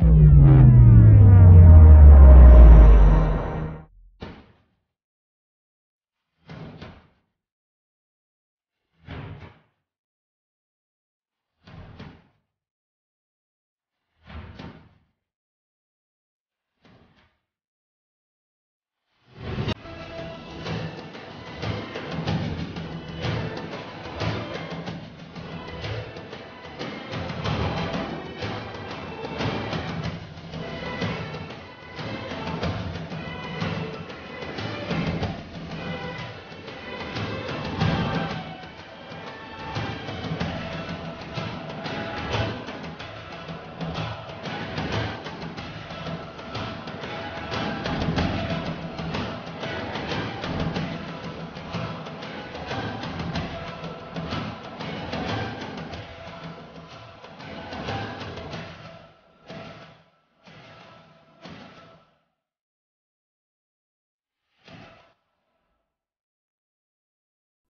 you.